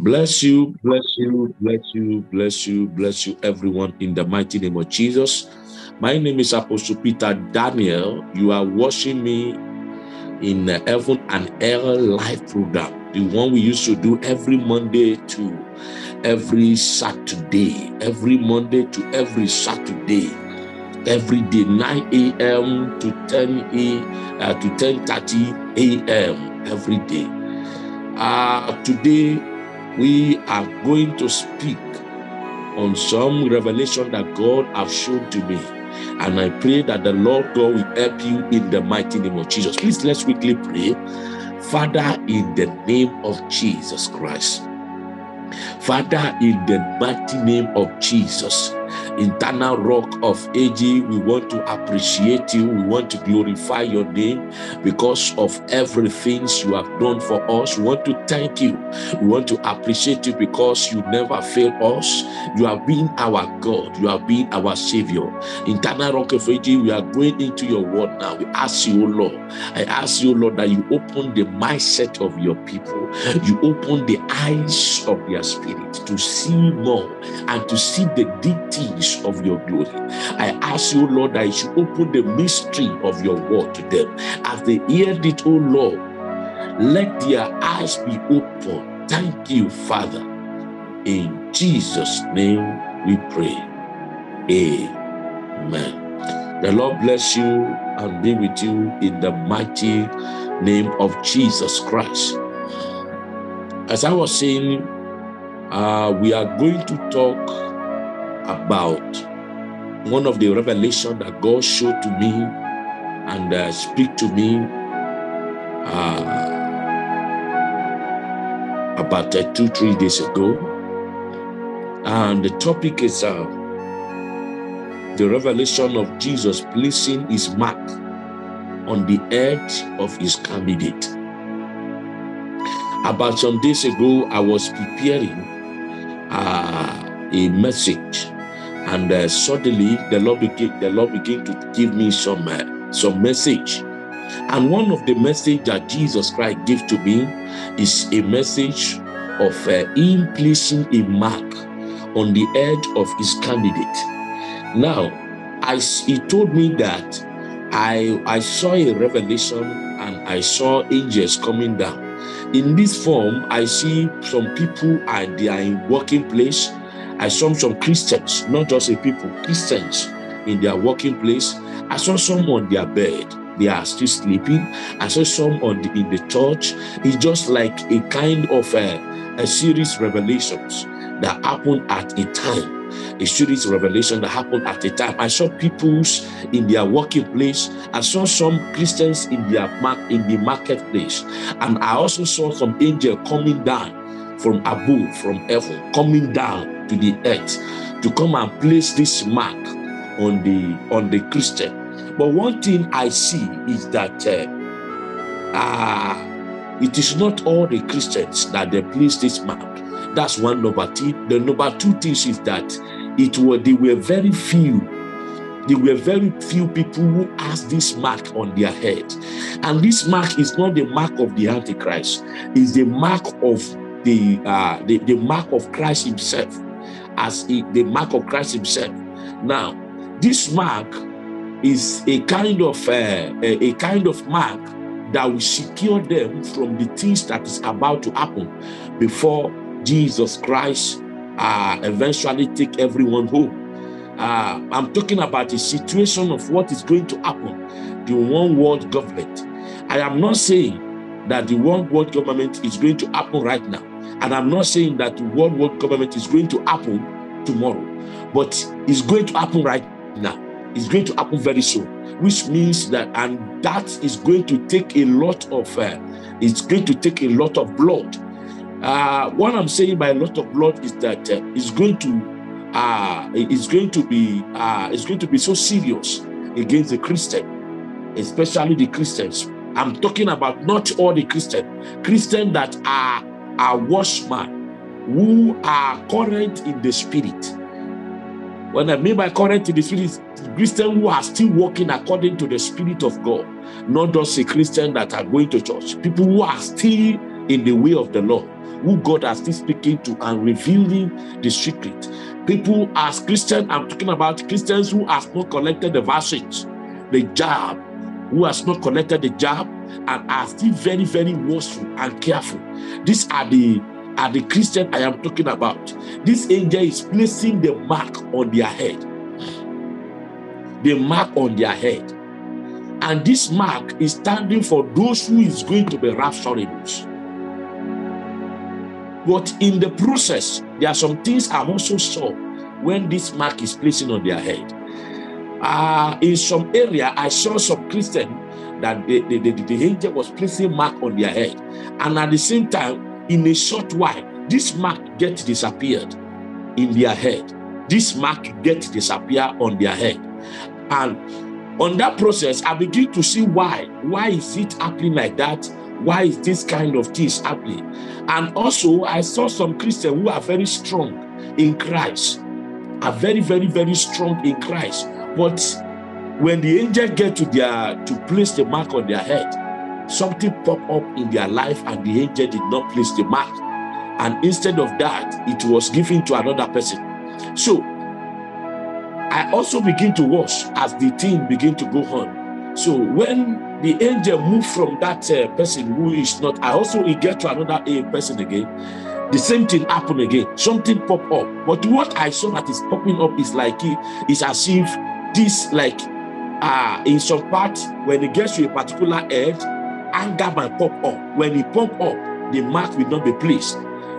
Bless you, bless you, bless you, bless you, bless you, everyone, in the mighty name of Jesus. My name is Apostle Peter Daniel. You are watching me in the Heaven and Hell live program, the one we used to do every Monday to every Saturday, every Monday to every Saturday, every day, 9 a.m. to 10 a uh, to 10:30 a.m. every day. Uh, today we are going to speak on some revelation that God has shown to me. And I pray that the Lord God will help you in the mighty name of Jesus. Please let's quickly pray. Father, in the name of Jesus Christ. Father, in the mighty name of Jesus, eternal rock of ages, we want to appreciate you. We want to glorify your name because of everything you have done for us. We want to thank you. We want to appreciate you because you never fail us. You have been our God. You have been our Savior. Eternal rock of ages, we are going into your word now. We ask you, Lord. I ask you, Lord, that you open the mindset of your people. You open the eyes of their spirit to see more and to see the deep things of your glory. I ask you, Lord, that you should open the mystery of your word to them. As they hear it, O Lord, let their eyes be open. Thank you, Father. In Jesus' name we pray. Amen. The Lord bless you and be with you in the mighty name of Jesus Christ. As I was saying, uh, we are going to talk about one of the revelation that God showed to me and uh, speak to me uh, about uh, two, three days ago. And the topic is uh, the revelation of Jesus placing his mark on the edge of his candidate. About some days ago, I was preparing uh, a message, and uh, suddenly the Lord began the Lord began to give me some uh, some message. And one of the message that Jesus Christ gave to me is a message of uh, him placing a mark on the head of his candidate. Now, I, he told me that I, I saw a revelation and I saw angels coming down. In this form, I see some people are in working place. I saw some Christians, not just a people, Christians in their working place. I saw some on their bed. They are still sleeping. I saw some on the, in the church. It's just like a kind of a, a series revelations that happen at a time a series revelation that happened at a time. I saw people's in their working place. I saw some Christians in their in the marketplace, and I also saw some angel coming down from above, from heaven, coming down to the earth to come and place this mark on the on the Christian. But one thing I see is that uh, uh, it is not all the Christians that they place this mark. That's one number two. The number two thing is that it were they were very few. There were very few people who asked this mark on their head. And this mark is not the mark of the Antichrist, it's the mark of the uh, the, the mark of Christ Himself, as the mark of Christ Himself. Now, this mark is a kind of uh, a, a kind of mark that will secure them from the things that is about to happen before Jesus Christ uh, eventually take everyone home. Uh, I'm talking about the situation of what is going to happen, the one world government. I am not saying that the one world government is going to happen right now. And I'm not saying that the one world government is going to happen tomorrow, but it's going to happen right now. It's going to happen very soon, which means that, and that is going to take a lot of, uh, it's going to take a lot of blood uh, what I'm saying by a lot of blood is that uh, it's going to uh, it's going to be uh, it's going to be so serious against the Christian, especially the Christians. I'm talking about not all the Christian, Christian that are are watchmen who are current in the spirit. When I mean by current in the spirit, Christian who are still walking according to the spirit of God, not just a Christian that are going to church. People who are still in the way of the Lord, who God has still speaking to and revealing the secret. People as Christians, I'm talking about Christians who have not collected the vaccines, the jab, who has not collected the jab and are still very, very watchful and careful. These are the are the Christian I am talking about. This angel is placing the mark on their head. The mark on their head. And this mark is standing for those who is going to be raptured. But in the process, there are some things I also saw when this mark is placing on their head. Uh, in some area, I saw some Christian that the, the, the, the angel was placing mark on their head. And at the same time, in a short while, this mark get disappeared in their head. This mark get disappear on their head. And on that process, I begin to see why. Why is it happening like that? Why is this kind of things happening? And also, I saw some Christians who are very strong in Christ, are very, very, very strong in Christ. But when the angel get to their to place the mark on their head, something pop up in their life and the angel did not place the mark. And instead of that it was given to another person. So i also begin to watch as the thing begin to go on. So when the angel moved from that uh, person who is not i also get to another a person again. The same thing happened again. Something pop up. But what i saw that is popping up is like it's as if this like uh in some part when it gets to a particular edge anger might pop up. When it pop up, the mark will not be placed.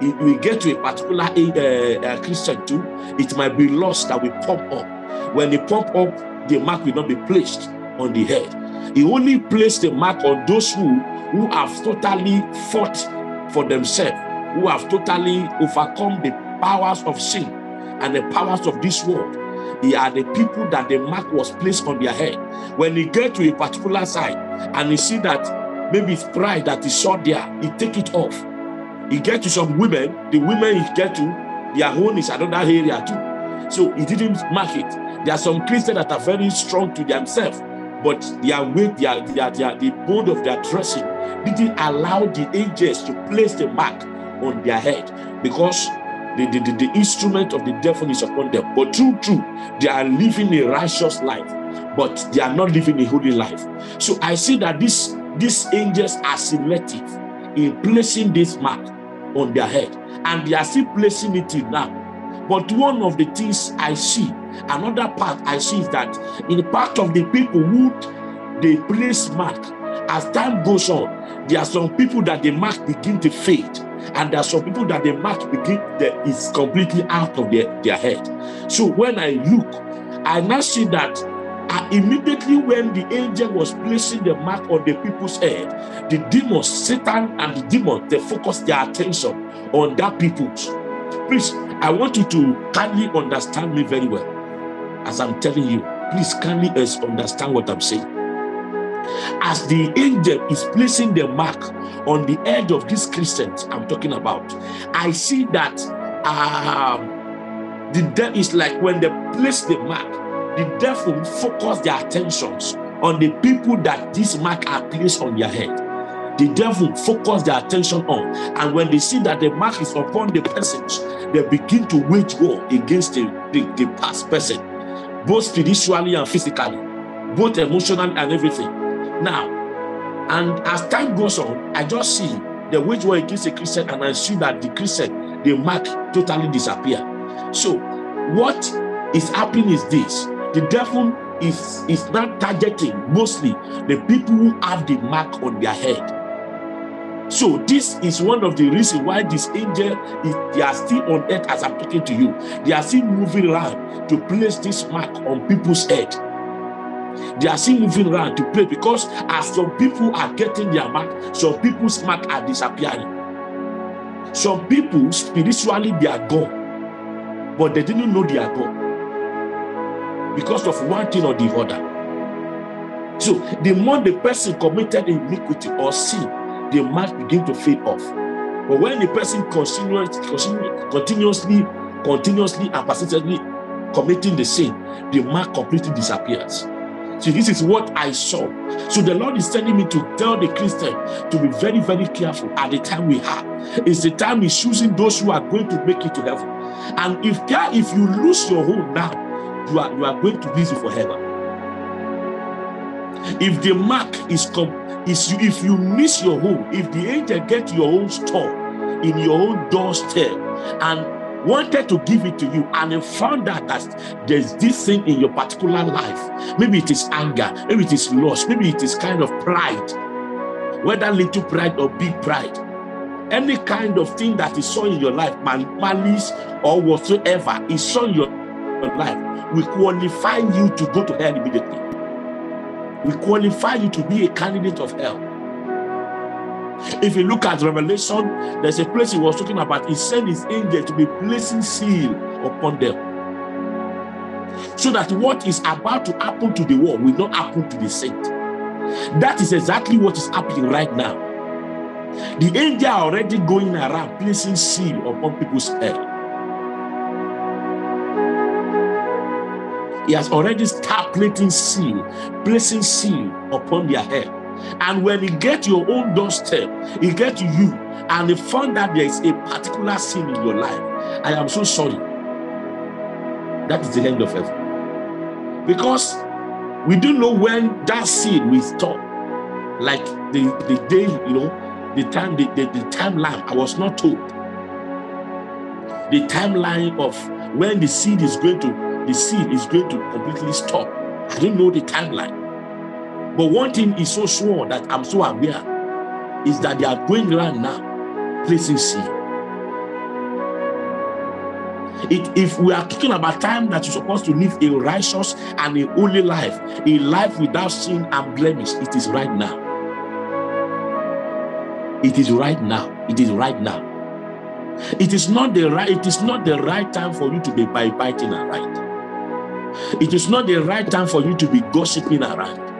It will get to a particular uh, uh, Christian too, it might be lost that will pop up. When it pop up, the mark will not be placed on the head. He only placed the mark on those who, who have totally fought for themselves, who have totally overcome the powers of sin and the powers of this world. They are the people that the mark was placed on their head. When you get to a particular side and you see that maybe it's pride that is short there. He take it off. He get to some women, the women he get to, their own is another area too. So he didn't mark it. There are some Christians that are very strong to themselves, but their weight, their, their, their, the bold of their dressing didn't allow the angels to place the mark on their head because the, the, the, the instrument of the devil is upon them. But true, true, they are living a righteous life, but they are not living a holy life. So I see that this these angels are selective in placing this mark on their head, and they are still placing it till now. But one of the things I see, another part I see is that in part of the people who they place mark, as time goes on, there are some people that the mark begin to fade, and there are some people that the mark begin that is completely out of their, their head. So when I look, I now see that immediately when the angel was placing the mark on the people's head, the demons, Satan and the demon, they focused their attention on that people. Please, I want you to kindly understand me very well. As I'm telling you, please kindly understand what I'm saying. As the angel is placing the mark on the head of these Christians I'm talking about, I see that um, the death is like when they place the mark, the devil focus their attentions on the people that this mark are placed on their head. The devil focus their attention on, and when they see that the mark is upon the persons, they begin to wage war against the, the, the past person, both spiritually and physically, both emotionally and everything. Now, and as time goes on, I just see the wage war against a Christian, and I see that the Christian, the mark totally disappear. So, what is happening is this the devil is, is not targeting mostly the people who have the mark on their head. So this is one of the reasons why this angel is they are still on earth as I'm talking to you. They are still moving around to place this mark on people's head. They are still moving around to play because as some people are getting their mark, some people's mark are disappearing. Some people spiritually they are gone, but they didn't know they are gone because of one thing or the other. So the more the person committed iniquity or sin, the mark begin to fade off. But when the person continuously, continuously, continuously and persistently committing the sin, the mark completely disappears. See, this is what I saw. So the Lord is telling me to tell the Christian to be very, very careful at the time we have. It's the time He's choosing those who are going to make it to heaven. And if if you lose your home now, you are you are going to lose it forever. If the mark is come, is if you miss your home, if the angel get your own store in your own doorstep and wanted to give it to you and you found out that there's this thing in your particular life. Maybe it is anger, maybe it is loss, maybe it is kind of pride, whether little pride or big pride. Any kind of thing that is so in your life, malice or whatsoever is so in your life, will qualify you to go to hell immediately. We qualify you to be a candidate of hell. If you look at Revelation, there's a place he was talking about. He sent his angel to be placing seal upon them. So that what is about to happen to the world will not happen to the saint. That is exactly what is happening right now. The angel are already going around placing seal upon people's head. He has already started placing seal, placing seal upon their head. And when he get your own doorstep, he get to you, and he found that there is a particular sin in your life. I am so sorry. That is the end of heaven. Because we don't know when that sin will stop. Like the, the day, you know, the time, the, the, the timeline, I was not told. The timeline of when the seed is going to, the seed is going to completely stop. I don't know the timeline. But one thing is so sure that I'm so aware is that they are going around now placing seed. It, if we are talking about time that you're supposed to live a righteous and a holy life, a life without sin and blemish, it is right now. It is right now. It is right now. It is not the right. It is not the right time for you to be biting around. It is not the right time for you to be gossiping around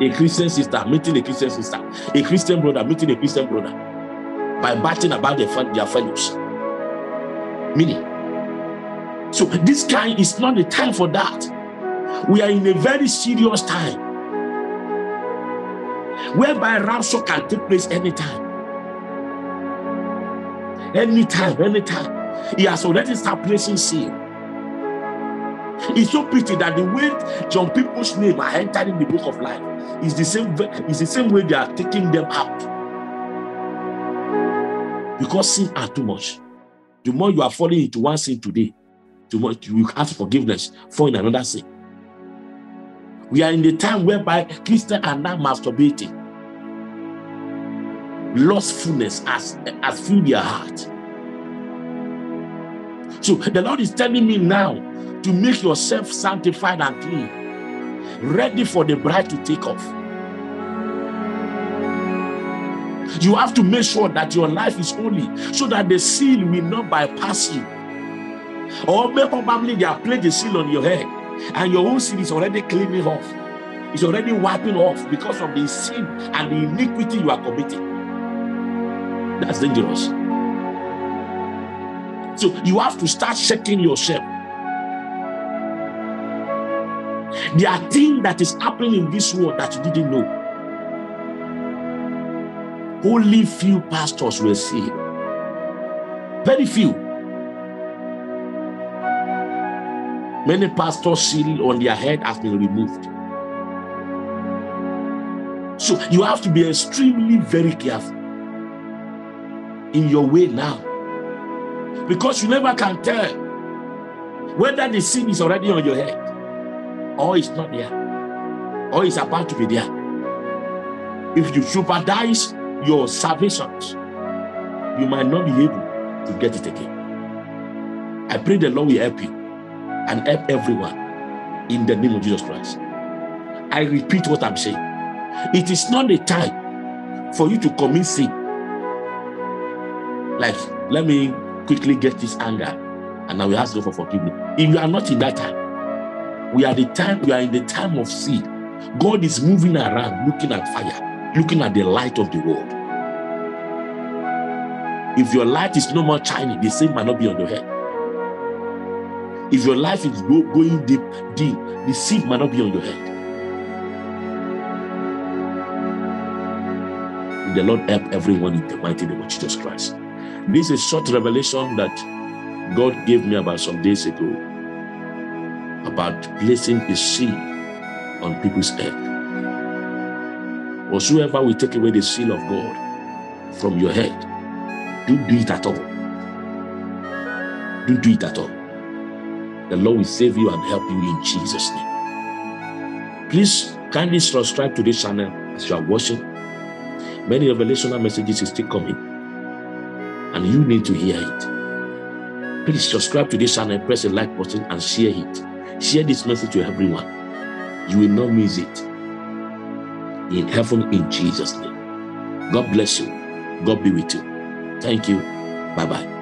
a Christian sister meeting a Christian sister, a Christian brother meeting a Christian brother by batting about their, their fellows. Meaning, so this kind is not the time for that. We are in a very serious time whereby rapture can take place anytime. Anytime, anytime. He has already started placing seal. It's so pretty that the way some people's name are entering the book of life is the same is the same way they are taking them out. Because sin are too much. The more you are falling into one sin today, the more you ask forgiveness for in another sin. We are in the time whereby Christians are now masturbating. Lustfulness has, has filled their heart. So the Lord is telling me now to make yourself sanctified and clean, ready for the bride to take off. You have to make sure that your life is holy so that the seal will not bypass you. Or maybe probably they have placed the seal on your head and your own sin is already cleaning off. It's already wiping off because of the sin and the iniquity you are committing. That's dangerous. So you have to start checking yourself. There are things that is happening in this world that you didn't know. Only few pastors will see. Very few. Many pastors' seal on their head has been removed. So you have to be extremely very careful in your way now. Because you never can tell whether the sin is already on your head or it's not there or it's about to be there. If you jeopardize your salvations, you might not be able to get it again. I pray the Lord will help you and help everyone in the name of Jesus Christ. I repeat what I'm saying. It is not the time for you to commit sin. Like, let me quickly get this anger and I will ask God for forgiveness. If you are not in that time, we are the time, we are in the time of seed. God is moving around looking at fire, looking at the light of the world. If your light is no more shining, the same might not be on your head. If your life is go, going deep, deep, the seed might not be on your head. May the Lord help everyone in the mighty name of Jesus Christ. This is a short revelation that God gave me about some days ago about placing a seal on people's head. Whatsoever will take away the seal of God from your head, don't do it at all. Don't do it at all. The Lord will save you and help you in Jesus' name. Please kindly subscribe to this channel as you are watching. Many revelational messages is still coming, and you need to hear it. Please subscribe to this channel, press the like button, and share it. Share this message to everyone. You will not miss it. In heaven, in Jesus' name. God bless you. God be with you. Thank you. Bye bye.